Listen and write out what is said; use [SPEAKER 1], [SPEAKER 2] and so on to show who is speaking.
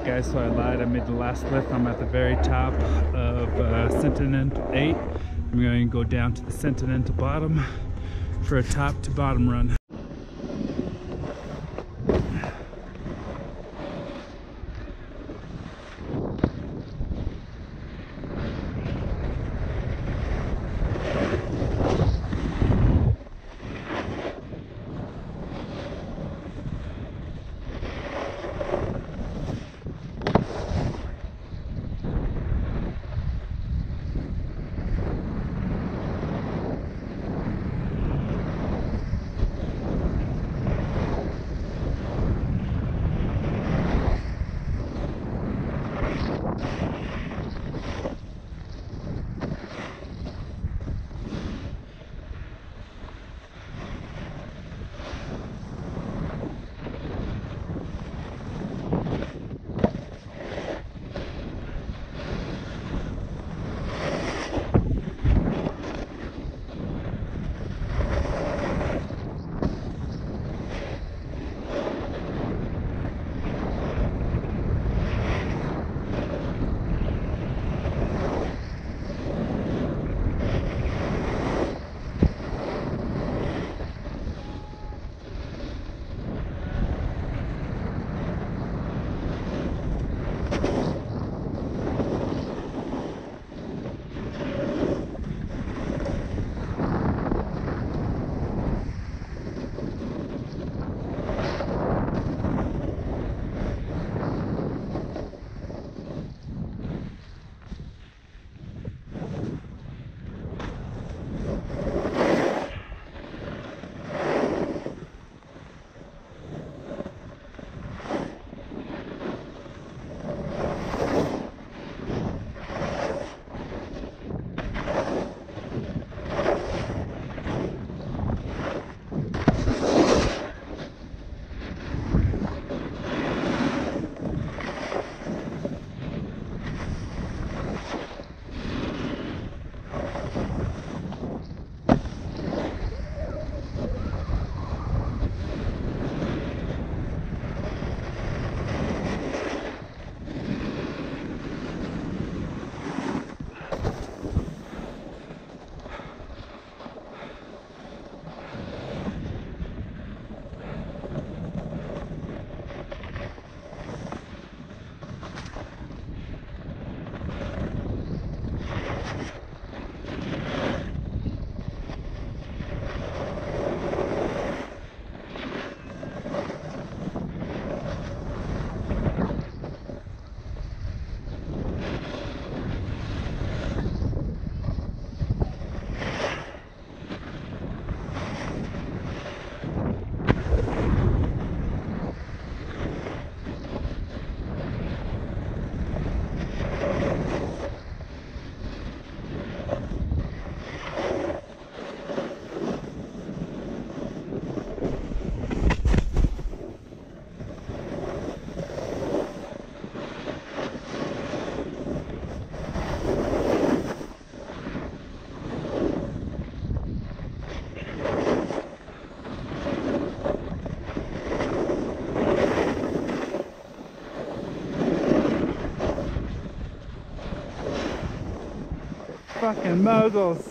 [SPEAKER 1] Alright guys, so I lied. I made the last lift. I'm at the very top of uh, Centennial 8. I'm going to go down to the Centennial bottom for a top to bottom run. Fucking moguls.